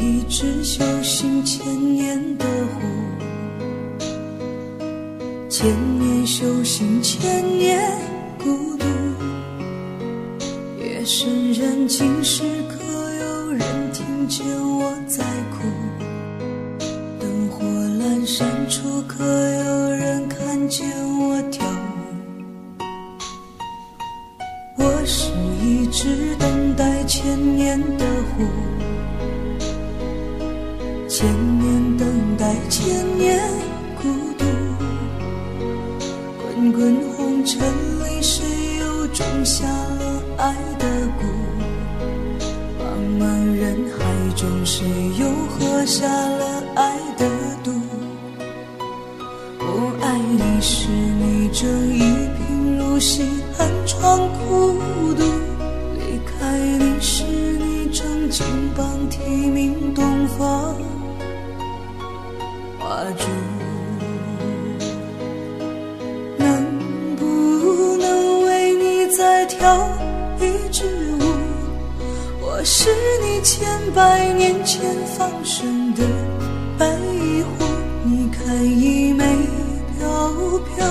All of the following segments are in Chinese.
一只修行千年的狐，千年修行，千年孤独。夜深人静时，可有人听见我在哭？灯火阑珊处，可有人看见我跳舞？我是一只等待千年的狐。在，千年孤独。滚滚红尘里，谁又种下了爱的蛊？茫茫人海中，谁又喝下了爱的毒？我爱你时，你正一贫如洗，寒窗苦读；离开你时，你正金榜题名，东方。花烛，能不能为你再跳一支舞？我是你千百年前放生的白狐，你看一枚飘飘，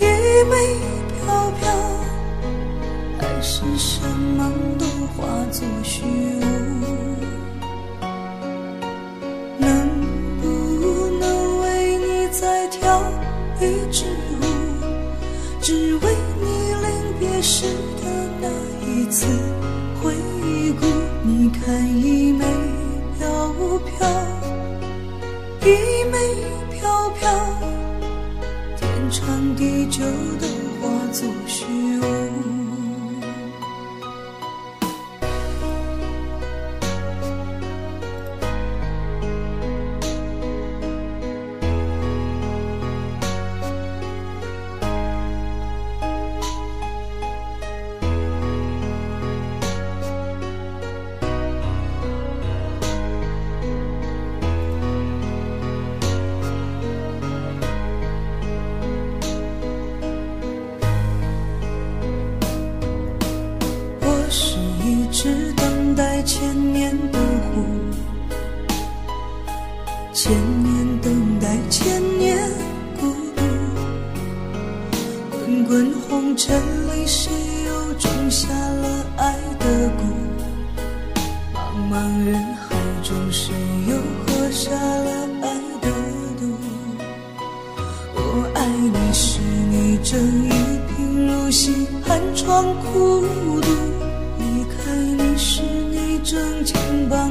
一枚飘飘，还是什么都化作虚无？只为你临别时的那一次回顾。你看，衣袂飘飘，衣袂飘飘，天长地久都化作虚无。千年的湖，千年等待千年孤独。滚滚红尘里，谁又种下了爱的蛊？茫茫人海中，谁又喝下了爱的毒？我爱你时，你正一贫如洗，寒窗苦读。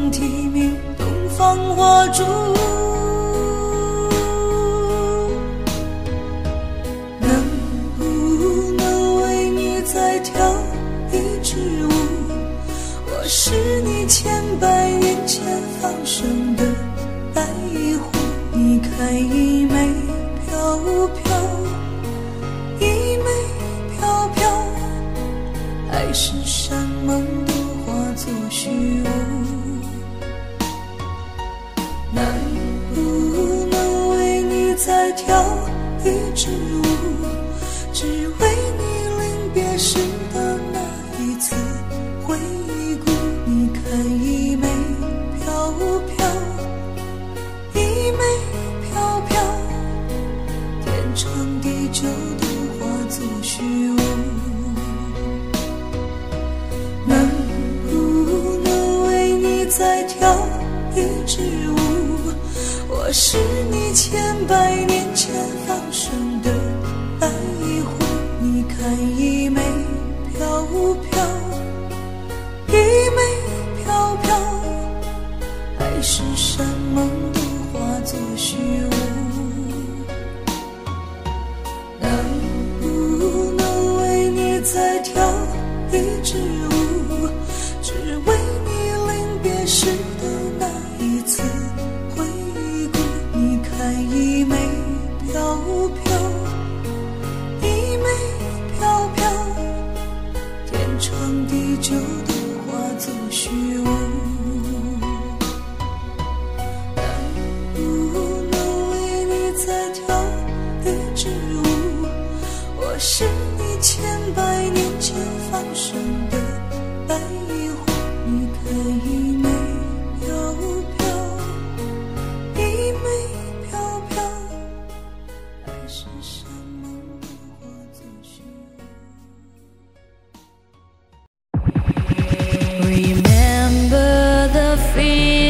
金榜题名，东方花烛。再跳一支舞，我是你千百年前放生的白狐。你看，一枚飘飘，一枚飘飘，海誓山盟都化作虚无。能不能为你再跳一支舞？只为。作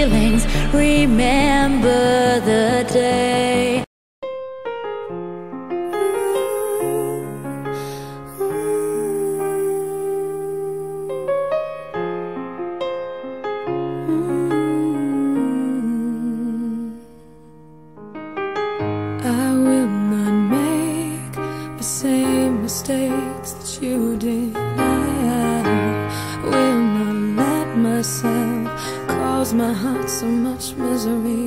feelings. Remember the day. I will not make the same mistakes that you did. my heart so much misery.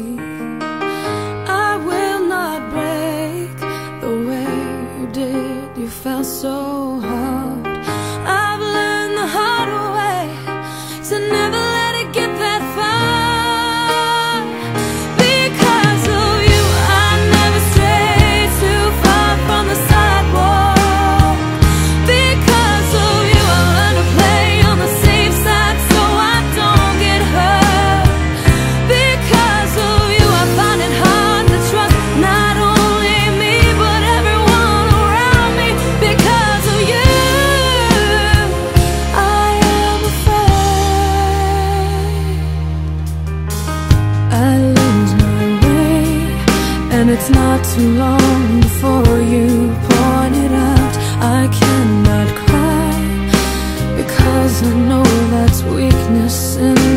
And it's not too long before you point it out. I cannot cry Because I know that's weakness in